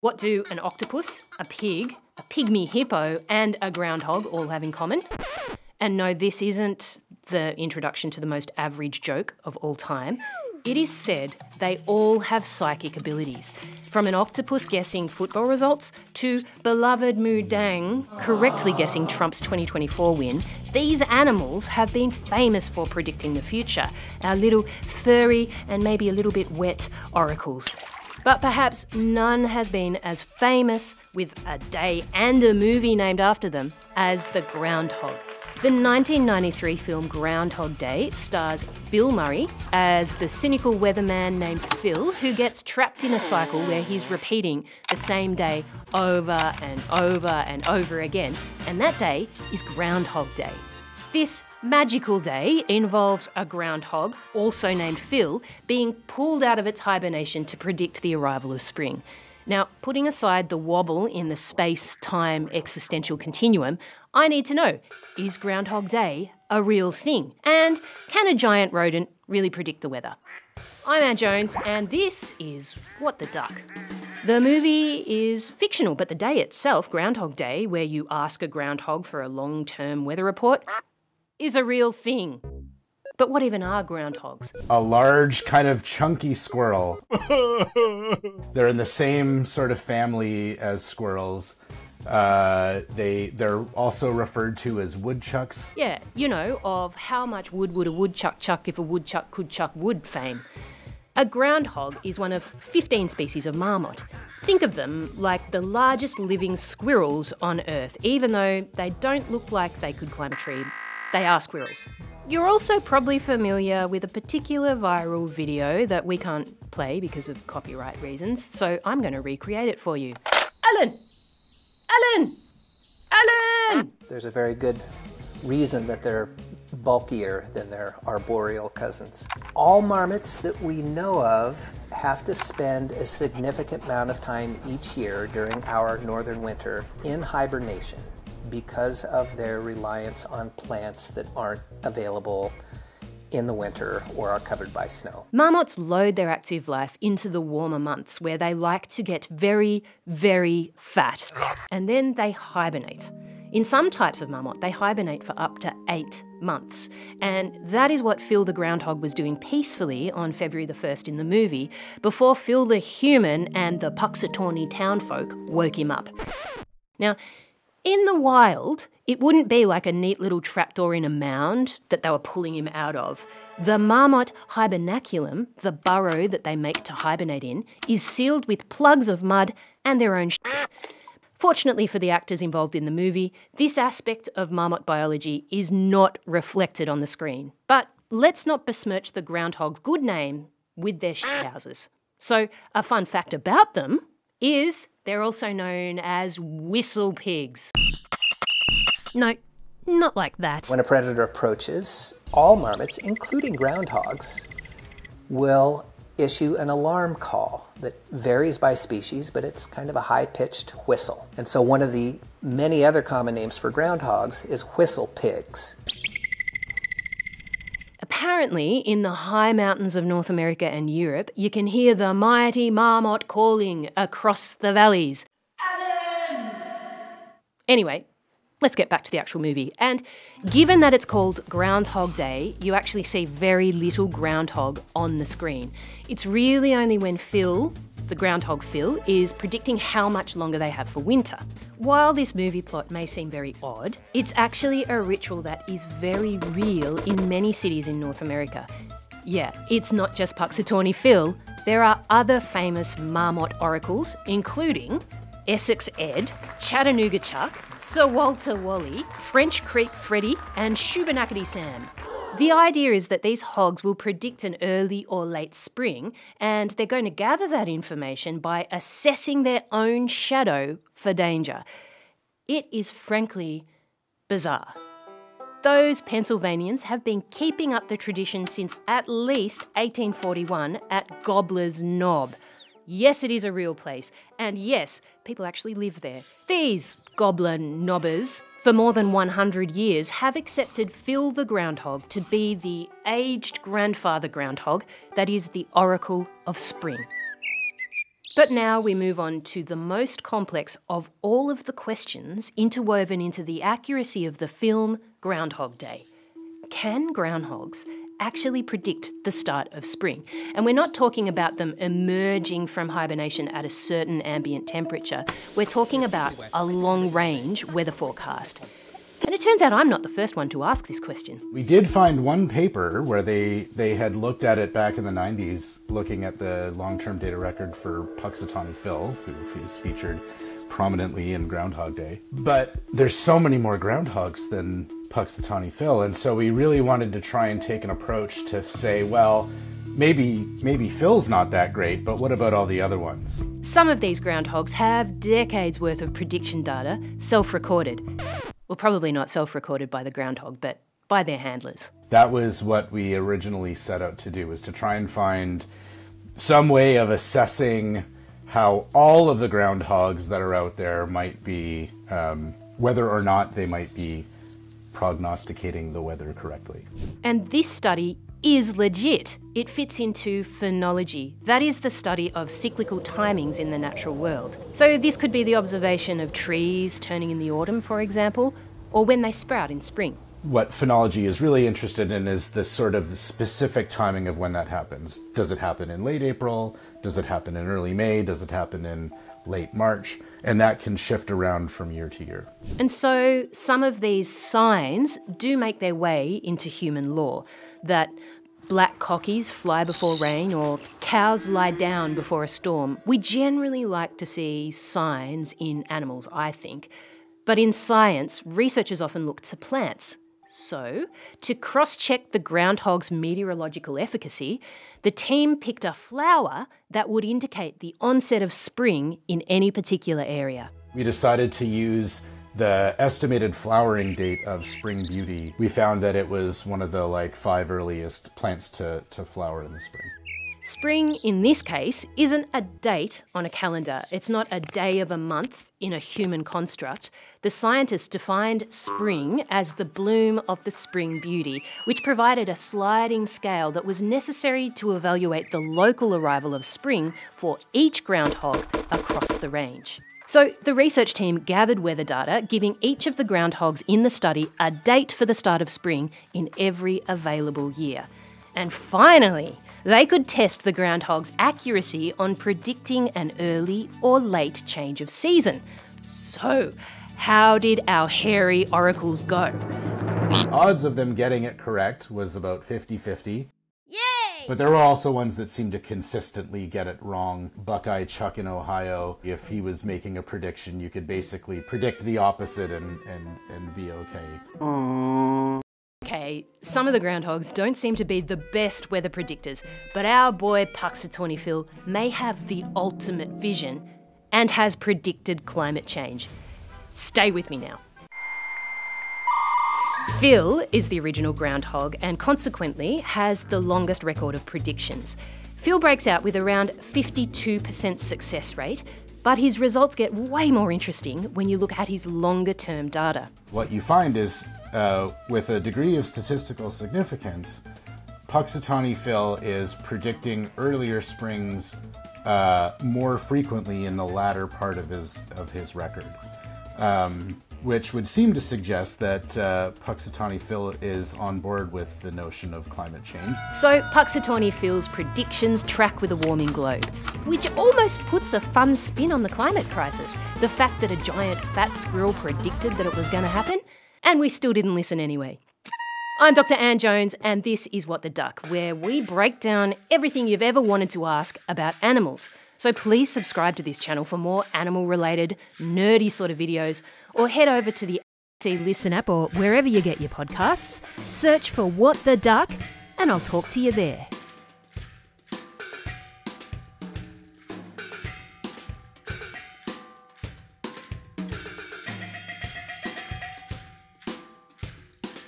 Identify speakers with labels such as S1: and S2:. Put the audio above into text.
S1: What do an octopus, a pig, a pygmy hippo, and a groundhog all have in common? And no, this isn't the introduction to the most average joke of all time. It is said they all have psychic abilities. From an octopus guessing football results to beloved Moo Deng correctly guessing Trump's 2024 win, these animals have been famous for predicting the future. Our little furry and maybe a little bit wet oracles. But perhaps none has been as famous with a day and a movie named after them as The Groundhog. The 1993 film Groundhog Day stars Bill Murray as the cynical weatherman named Phil who gets trapped in a cycle where he's repeating the same day over and over and over again, and that day is Groundhog Day. This magical day involves a groundhog, also named Phil, being pulled out of its hibernation to predict the arrival of spring. Now, putting aside the wobble in the space time existential continuum, I need to know is Groundhog Day a real thing? And can a giant rodent really predict the weather? I'm Ann Jones, and this is What the Duck. The movie is fictional, but the day itself, Groundhog Day, where you ask a groundhog for a long term weather report, is a real thing. But what even are groundhogs?
S2: A large, kind of chunky squirrel. they're in the same sort of family as squirrels. Uh, they they're also referred to as woodchucks.
S1: Yeah, you know, of how much wood would a woodchuck chuck if a woodchuck could chuck wood fame. A groundhog is one of 15 species of marmot. Think of them like the largest living squirrels on Earth, even though they don't look like they could climb a tree they are squirrels. You're also probably familiar with a particular viral video that we can't play because of copyright reasons, so I'm going to recreate it for you. Alan! Alan! Alan!
S3: There's a very good reason that they're bulkier than their arboreal cousins. All marmots that we know of have to spend a significant amount of time each year during our northern winter in hibernation because of their reliance on plants that aren't available in the winter or are covered by snow.
S1: Marmots load their active life into the warmer months where they like to get very, very fat. And then they hibernate. In some types of marmot, they hibernate for up to eight months. And that is what Phil the groundhog was doing peacefully on February the 1st in the movie before Phil the human and the Punxsutawney townfolk woke him up. Now, in the wild, it wouldn't be like a neat little trapdoor in a mound that they were pulling him out of. The marmot hibernaculum, the burrow that they make to hibernate in, is sealed with plugs of mud and their own. Fortunately for the actors involved in the movie, this aspect of marmot biology is not reflected on the screen. But let's not besmirch the groundhog's good name with their shit houses. So, a fun fact about them is they're also known as whistle pigs. No, not like that.
S3: When a predator approaches, all marmots, including groundhogs, will issue an alarm call that varies by species, but it's kind of a high pitched whistle. And so, one of the many other common names for groundhogs is whistle pigs.
S1: Apparently, in the high mountains of North America and Europe, you can hear the mighty marmot calling across the valleys. Alan! Anyway, let's get back to the actual movie. And given that it's called Groundhog Day, you actually see very little groundhog on the screen. It's really only when Phil, the groundhog Phil, is predicting how much longer they have for winter. While this movie plot may seem very odd, it's actually a ritual that is very real in many cities in North America. Yeah, it's not just Punxsutawney Phil, there are other famous marmot oracles, including Essex Ed, Chattanooga Chuck, Sir Walter Wally, French Creek Freddy, and Shubenacadie Sam. The idea is that these hogs will predict an early or late spring, and they're going to gather that information by assessing their own shadow for danger. It is frankly bizarre. Those Pennsylvanians have been keeping up the tradition since at least 1841 at Gobbler's Knob. Yes, it is a real place, and yes, people actually live there. These gobbler knobbers for more than 100 years have accepted Phil the groundhog to be the aged grandfather groundhog that is the oracle of spring. But now we move on to the most complex of all of the questions interwoven into the accuracy of the film Groundhog Day. Can groundhogs actually predict the start of spring? And we're not talking about them emerging from hibernation at a certain ambient temperature. We're talking about a long range weather forecast. And it turns out I'm not the first one to ask this question.
S2: We did find one paper where they, they had looked at it back in the 90s, looking at the long term data record for Punxsutawney Phil, who is featured prominently in Groundhog Day. But there's so many more groundhogs than Punxsutawney Phil, and so we really wanted to try and take an approach to say, well, maybe maybe Phil's not that great, but what about all the other ones?
S1: Some of these groundhogs have decades worth of prediction data self-recorded. Well, probably not self-recorded by the groundhog, but by their handlers.
S2: That was what we originally set out to do was to try and find some way of assessing how all of the groundhogs that are out there might be, um, whether or not they might be prognosticating the weather correctly.
S1: And this study is legit. It fits into phenology, that is the study of cyclical timings in the natural world. So, this could be the observation of trees turning in the autumn, for example, or when they sprout in spring.
S2: What phenology is really interested in is the sort of specific timing of when that happens. Does it happen in late April? Does it happen in early May? Does it happen in late March? And that can shift around from year to year.
S1: And so some of these signs do make their way into human lore that black cockies fly before rain or cows lie down before a storm. We generally like to see signs in animals, I think. But in science, researchers often look to plants. So, to cross check the groundhog's meteorological efficacy, the team picked a flower that would indicate the onset of spring in any particular area.
S2: We decided to use the estimated flowering date of spring beauty. We found that it was one of the like five earliest plants to, to flower in the spring.
S1: Spring, in this case, isn't a date on a calendar. It's not a day of a month in a human construct. The scientists defined spring as the bloom of the spring beauty, which provided a sliding scale that was necessary to evaluate the local arrival of spring for each groundhog across the range. So, the research team gathered weather data, giving each of the groundhogs in the study a date for the start of spring in every available year. And finally, they could test the groundhog's accuracy on predicting an early or late change of season. So, how did our hairy oracles go?
S2: Odds of them getting it correct was about 50 50.
S4: Yay!
S2: But there were also ones that seemed to consistently get it wrong. Buckeye Chuck in Ohio, if he was making a prediction, you could basically predict the opposite and, and, and be okay.
S1: Okay, some of the groundhogs don't seem to be the best weather predictors, but our boy Punxsutawney Phil may have the ultimate vision and has predicted climate change. Stay with me now. Phil is the original groundhog and consequently has the longest record of predictions. Phil breaks out with around 52% success rate, but his results get way more interesting when you look at his longer term data.
S2: What you find is, uh, with a degree of statistical significance, Punxsutawney Phil is predicting earlier springs uh, more frequently in the latter part of his of his record, um, which would seem to suggest that uh, Punxsutawney Phil is on board with the notion of climate change.
S1: So, Punxsutawney Phil's predictions track with a warming globe, which almost puts a fun spin on the climate crisis. The fact that a giant fat squirrel predicted that it was going to happen, and we still didn't listen anyway. I'm Dr. Ann Jones, and this is What the Duck, where we break down everything you've ever wanted to ask about animals. So please subscribe to this channel for more animal related, nerdy sort of videos, or head over to the ABC Listen app or wherever you get your podcasts. Search for What the Duck, and I'll talk to you there.